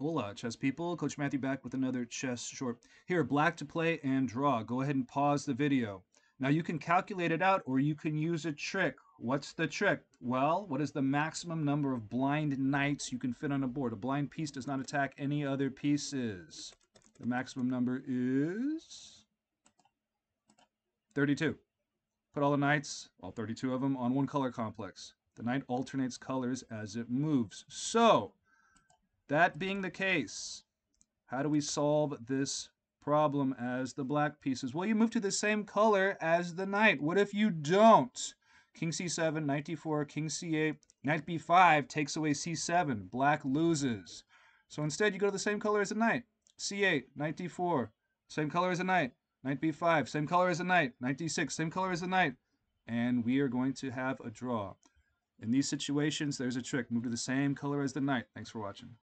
Hola, uh, chess people. Coach Mathew back with another chess short. Here, black to play and draw. Go ahead and pause the video. Now you can calculate it out or you can use a trick. What's the trick? Well, what is the maximum number of blind knights you can fit on a board? A blind piece does not attack any other pieces. The maximum number is 32. Put all the knights, all 32 of them, on one color complex. The knight alternates colors as it moves. So, that being the case, how do we solve this problem as the black pieces? Well, you move to the same color as the knight. What if you don't? King c7, knight d4, king c8, knight b5 takes away c7. Black loses. So instead, you go to the same color as the knight. c8, knight d4, same color as the knight. Knight b5, same color as the knight. Knight d6, same color as the knight. And we are going to have a draw. In these situations, there's a trick. Move to the same color as the knight. Thanks for watching.